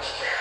Mr. Chair.